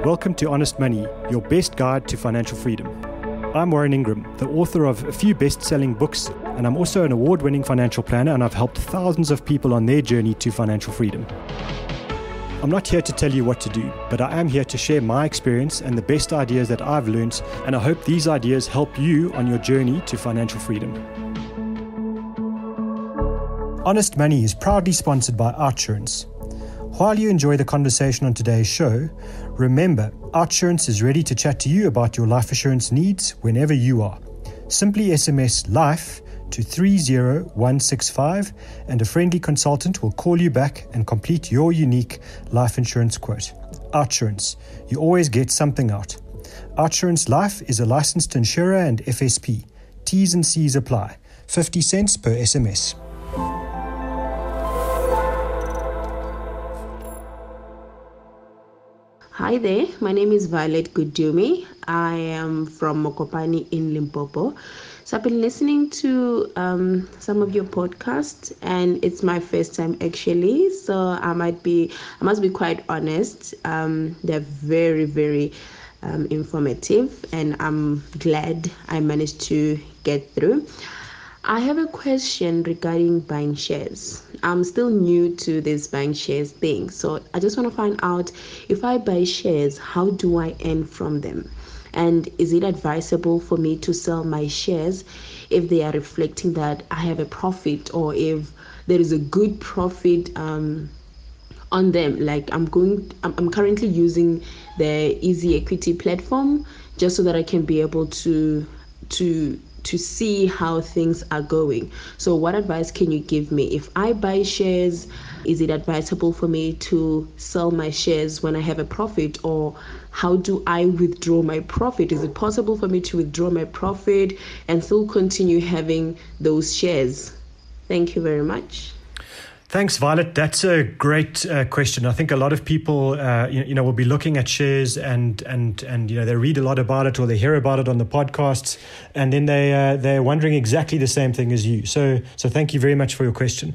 Welcome to Honest Money, your best guide to financial freedom. I'm Warren Ingram, the author of a few best selling books, and I'm also an award winning financial planner, and I've helped thousands of people on their journey to financial freedom. I'm not here to tell you what to do, but I am here to share my experience and the best ideas that I've learned, and I hope these ideas help you on your journey to financial freedom. Honest Money is proudly sponsored by Outsurance. While you enjoy the conversation on today's show, remember Outsurance is ready to chat to you about your life assurance needs whenever you are. Simply SMS LIFE to 30165 and a friendly consultant will call you back and complete your unique life insurance quote. Outsurance, you always get something out. Outsurance Life is a licensed insurer and FSP. T's and C's apply. 50 cents per SMS. Hi there, my name is Violet Gudumi. I am from Mokopane in Limpopo. So I've been listening to um, some of your podcasts, and it's my first time actually. So I might be, I must be quite honest. Um, they're very, very um, informative, and I'm glad I managed to get through. I have a question regarding buying shares. I'm still new to this buying shares thing, so I just want to find out if I buy shares, how do I earn from them? And is it advisable for me to sell my shares if they are reflecting that I have a profit or if there is a good profit um, on them? Like I'm going, I'm, I'm currently using the Easy Equity platform just so that I can be able to to to see how things are going. So, what advice can you give me? If I buy shares, is it advisable for me to sell my shares when I have a profit, or how do I withdraw my profit? Is it possible for me to withdraw my profit and still continue having those shares? Thank you very much. Thanks, Violet. That's a great uh, question. I think a lot of people, uh, you, you, know, will be looking at shares and and and you know they read a lot about it or they hear about it on the podcasts, and then they uh, they're wondering exactly the same thing as you. So so thank you very much for your question.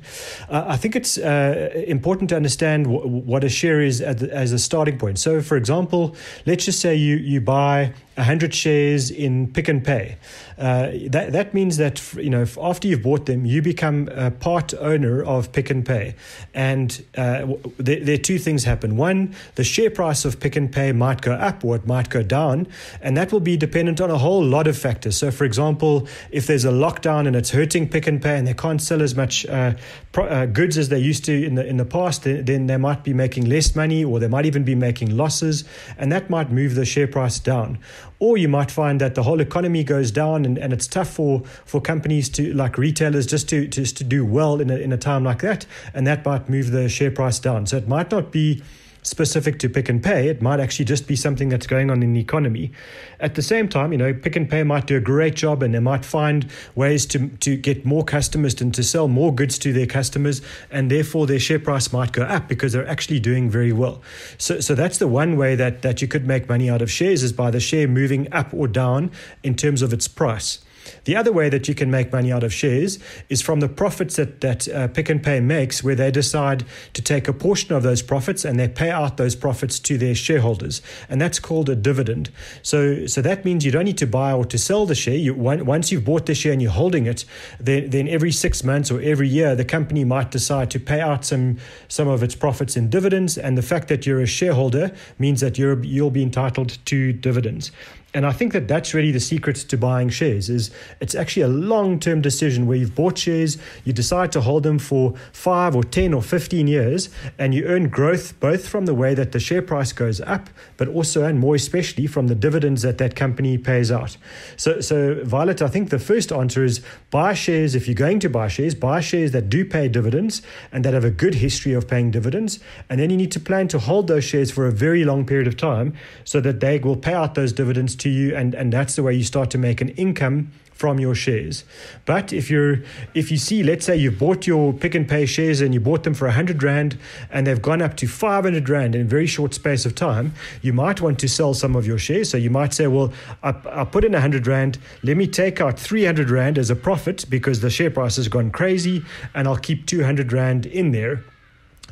Uh, I think it's uh, important to understand w- what a share is the, as a starting point. So, for example, let's just say you you buy 100 shares in Pick and Pay. Uh, that, that means that you know after you've bought them, you become a part owner of Pick and Pay. And uh, there, there, are two things happen. One, the share price of Pick and Pay might go up or it might go down, and that will be dependent on a whole lot of factors. So, for example, if there's a lockdown and it's hurting Pick and Pay and they can't sell as much uh, pro, uh, goods as they used to in the in the past, then they might be making less money or they might even be making losses, and that might move the share price down. Or you might find that the whole economy goes down and, and it's tough for, for companies to, like retailers, just to, just to do well in a, in a time like that. And that might move the share price down. So it might not be specific to Pick and Pay. It might actually just be something that's going on in the economy. At the same time, you know, Pick and Pay might do a great job and they might find ways to, to get more customers and to sell more goods to their customers, and therefore their share price might go up because they're actually doing very well. So, so that's the one way that, that you could make money out of shares is by the share moving up or down in terms of its price. The other way that you can make money out of shares is from the profits that, that uh, Pick and Pay makes, where they decide to take a portion of those profits and they pay out those profits to their shareholders. And that's called a dividend. So, so that means you don't need to buy or to sell the share. You, once you've bought the share and you're holding it, then, then every six months or every year, the company might decide to pay out some, some of its profits in dividends. And the fact that you're a shareholder means that you're, you'll be entitled to dividends. And I think that that's really the secret to buying shares is it's actually a long-term decision where you've bought shares, you decide to hold them for 5 or 10 or 15 years and you earn growth both from the way that the share price goes up but also and more especially from the dividends that that company pays out. So so Violet, I think the first answer is buy shares if you're going to buy shares, buy shares that do pay dividends and that have a good history of paying dividends and then you need to plan to hold those shares for a very long period of time so that they will pay out those dividends to you and and that's the way you start to make an income from your shares. But if you're if you see, let's say you've bought your Pick and Pay shares and you bought them for 100 rand and they've gone up to 500 rand in a very short space of time, you might want to sell some of your shares. So you might say, well, I, I put in 100 rand, let me take out 300 rand as a profit because the share price has gone crazy, and I'll keep 200 rand in there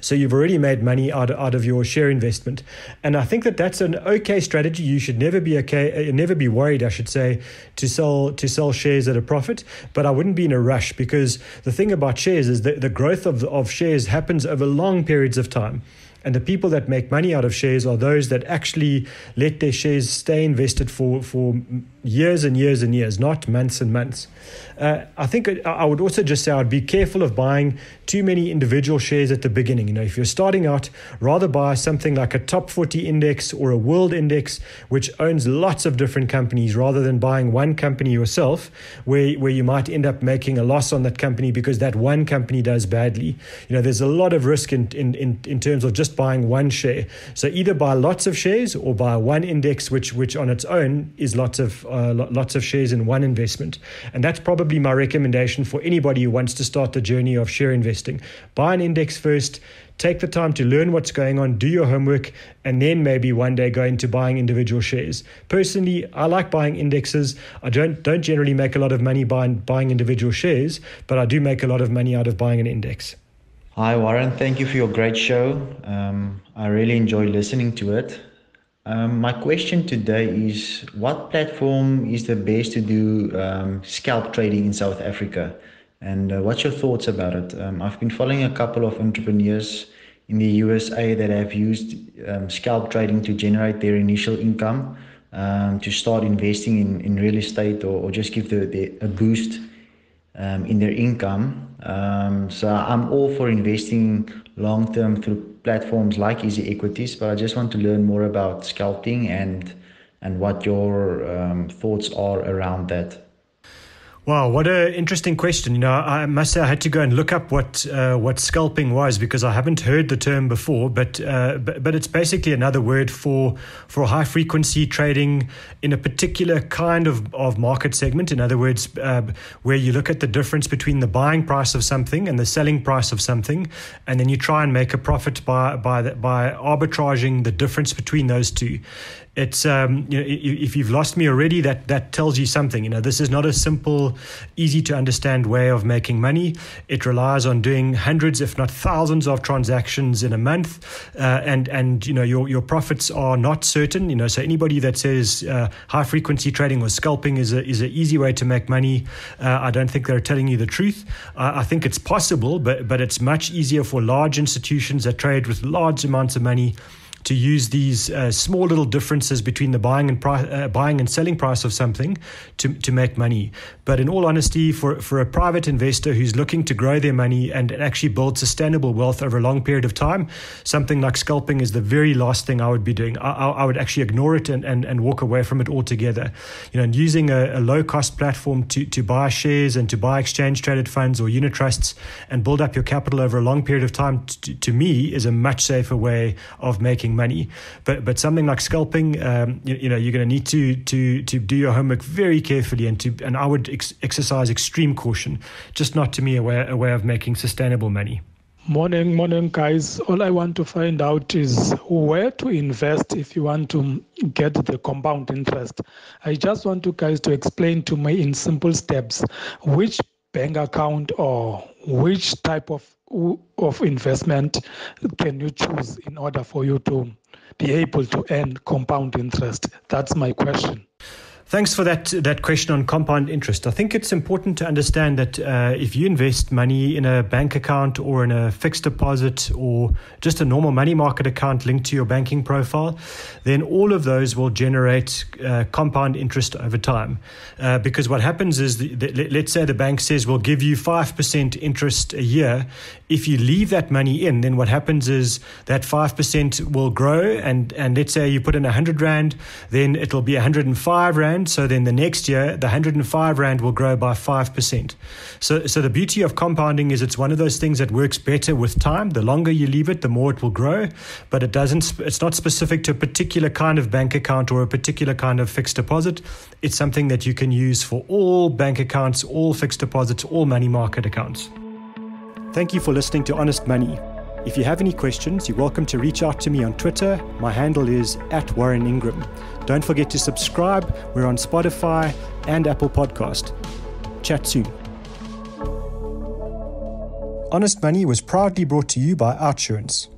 So you've already made money out, out of your share investment. And I think that that's an okay strategy. You should never be okay, uh, never be worried, I should say, to sell to sell shares at a profit. But I wouldn't be in a rush because the thing about shares is that the growth of, of shares happens over long periods of time. And the people that make money out of shares are those that actually let their shares stay invested for, for years and years and years, not months and months. Uh, I think I would also just say I'd be careful of buying too many individual shares at the beginning. You know, if you're starting out, rather buy something like a top 40 index or a world index, which owns lots of different companies, rather than buying one company yourself, where, where you might end up making a loss on that company because that one company does badly. You know, there's a lot of risk in, in, in, in terms of just buying one share. So either buy lots of shares or buy one index, which, which on its own is lots of, uh, lots of shares in one investment. And that's probably my recommendation for anybody who wants to start the journey of share investing. Buy an index first, take the time to learn what's going on, do your homework, and then maybe one day go into buying individual shares. Personally, I like buying indexes. I don't don't generally make a lot of money buying buying individual shares, but I do make a lot of money out of buying an index. Hi Warren, thank you for your great show. Um, I really enjoy listening to it. Um, my question today is what platform is the best to do um, scalp trading in South Africa? And uh, what's your thoughts about it? Um, I've been following a couple of entrepreneurs in the USA that have used um, scalp trading to generate their initial income um, to start investing in, in real estate or, or just give the, the, a boost um, in their income. so I'm all for investing long term through platforms like Easy Equities, but I just want to learn more about scalping and and what your um, thoughts are around that. Wow, what an interesting question. You know, I must say I had to go and look up what uh, what scalping was because I haven't heard the term before. But, uh, but but it's basically another word for for high frequency trading in a particular kind of, of market segment. In other words, uh, where you look at the difference between the buying price of something and the selling price of something, and then you try and make a profit by by by arbitraging the difference between those two it's um, you know if you've lost me already that that tells you something. You know this is not a simple easy to understand way of making money. It relies on doing hundreds if not thousands of transactions in a month. Uh, and and you know your your profits are not certain you know. So anybody that says uh, high frequency trading or scalping is a is an easy way to make money uh, I don't think they're telling you the truth. I think it's possible but but it's much easier for large institutions that trade with large amounts of money to use these uh, small little differences between the buying and uh, buying and selling price of something to, to make money. But in all honesty, for, for a private investor who's looking to grow their money and actually build sustainable wealth over a long period of time, something like scalping is the very last thing I would be doing. I, I, I would actually ignore it and, and, and walk away from it altogether. You know, and using a, a low cost platform to, to buy shares and to buy exchange traded funds or unit trusts and build up your capital over a long period of time, to, to me, is a much safer way of making money. But but something like scalping, um, you, you, know, you're going to need to to to do your homework very carefully, and to and I would ex- exercise extreme caution. Just not to me a way a way of making sustainable money. Morning, morning, guys. All I want to find out is where to invest if you want to get the compound interest. I just want you guys to explain to me in simple steps which bank account or which type of of investment can you choose in order for you to be able to earn compound interest? That's my question. Thanks for that that question on compound interest. I think it's important to understand that uh, if you invest money in a bank account or in a fixed deposit or just a normal money market account linked to your banking profile, then all of those will generate uh, compound interest over time. Uh, because what happens is, the, the, let's say the bank says we'll give you five percent interest a year. If you leave that money in, then what happens is that five percent will grow, and and let's say you put in hundred rand, then it'll be hundred and five rand Rand. So then the next year, the 105 Rand will grow by 5%. So, so the beauty of compounding is it's one of those things that works better with time. The longer you leave it, the more it will grow. But it doesn't, it's not specific to a particular kind of bank account or a particular kind of fixed deposit. It's something that you can use for all bank accounts, all fixed deposits, all money market accounts. Thank you for listening to Honest Money. If you have any questions, you're welcome to reach out to me on Twitter. My handle is at Warren Ingram. Don't forget to subscribe. We're on Spotify and Apple Podcast. Chat soon. Honest Money was proudly brought to you by Outsurance.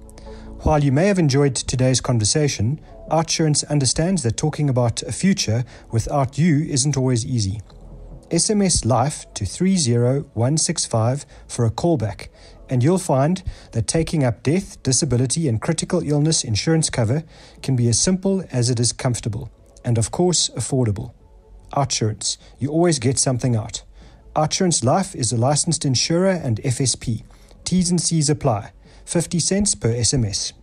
While you may have enjoyed today's conversation, Outsurance understands that talking about a future without you isn't always easy. SMS Life to 30165 for a callback, and you'll find that taking up death, disability, and critical illness insurance cover can be as simple as it is comfortable, and of course, affordable. Outsurance, you always get something out. Outsurance Life is a licensed insurer and FSP. T's and C's apply. 50 cents per SMS.